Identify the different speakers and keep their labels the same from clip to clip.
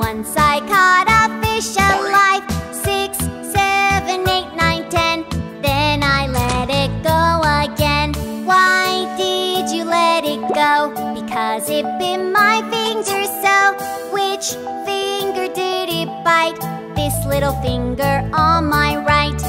Speaker 1: Once I caught a fish alive. Six, seven, eight, nine, ten. Then I let it go again. Why did you let it go? Because it bit my finger so. Which finger did it bite? This little finger on my right.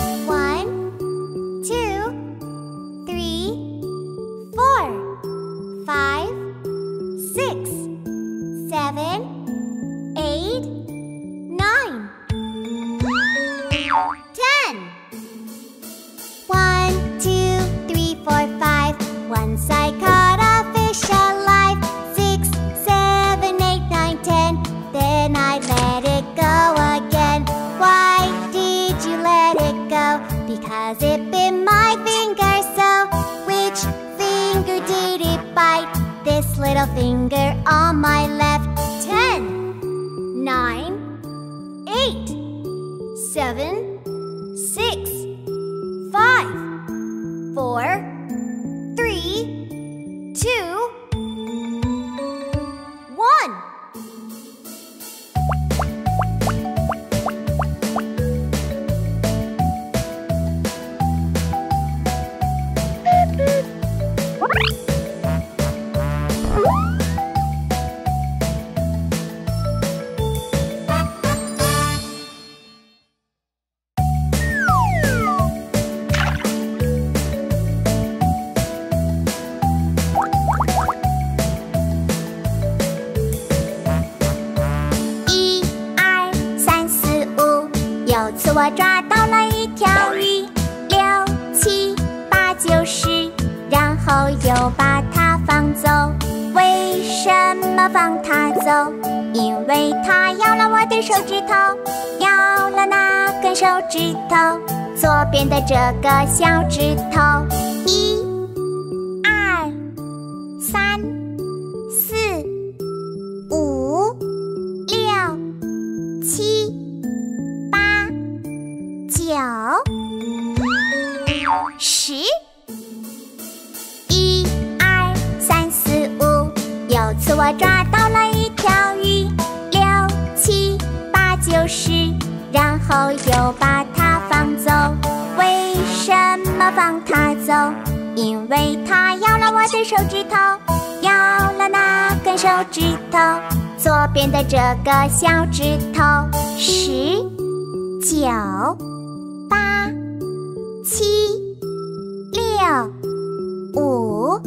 Speaker 1: Because it bit my finger so. Which finger did it bite? This little finger on my left. Ten, nine, eight, seven, 我抓到了一条鱼。六七八九十，然后又把它放走。为什么放它走？因为它咬了我的手指头，咬了那根手指头，左边的这个小指头。九十。一二三四五，有次我抓到了一条鱼。六七八九十，然后又把它放走。为什么放它走？因为它咬了我的手指头，咬了那根手指头。左边的这个小指头，七六五。